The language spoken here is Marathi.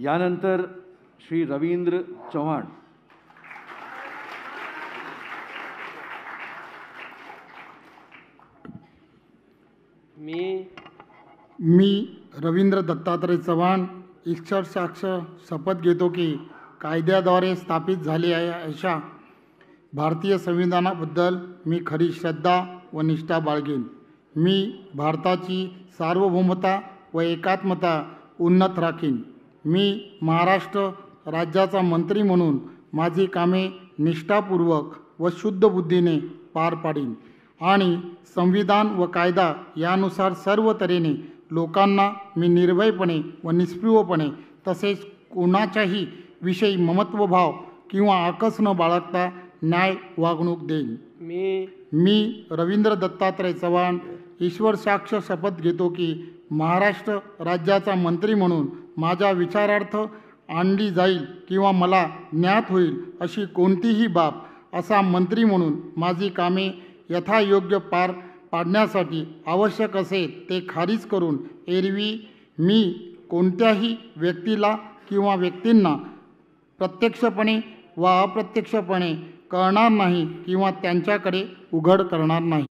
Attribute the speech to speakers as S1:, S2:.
S1: यानंतर श्री रवींद्र चव्हाण.
S2: मी
S3: मी रवींद्र दत्तात्रय चव्हाण ईश्वर साक्ष शपथ घेतो की कायद्याद्वारे स्थापित झाले आहे अशा भारतीय संविधानाबद्दल मी खरी श्रद्धा व निष्ठा बाळगेन. मी भारताची सार्वभौमता व एकात्मता उन्नत राखीन. मी महाराष्ट्र राज्याचा मंत्री म्हणून माझी कामे निष्ठापूर्वक व शुद्ध बुद्धीने पार पाडीन आणि संविधान व कायदा यानुसार सर्व तऱ्हेने लोकांना मी निर्भयपणे व निस्पृहपणे तसेच कोणाच्याही विषयी ममत्वभाव किंवा आकस न बाळगता न्याय वागणूक देईन.
S2: मी
S3: मी रवींद्र दत्तात्रय चव्हाण ईश्वर साक्ष शपथ घेतो की महाराष्ट्र राज्याचा मंत्री म्हणून माझ्या विचारार्थ आणली जाईल किंवा मला ज्ञात होईल अशी कोणतीही बाब असा मंत्री म्हणून माझी कामे यथायोग्य पार पाडण्यासाठी आवश्यक असेल ते खारिज करून एरवी मी कोणत्याही व्यक्तीला किंवा व्यक्तींना प्रत्यक्षपणे व अप्रत्यक्षपणे कळणार नाही किंवा त्यांच्याकडे उघड करणार नाही.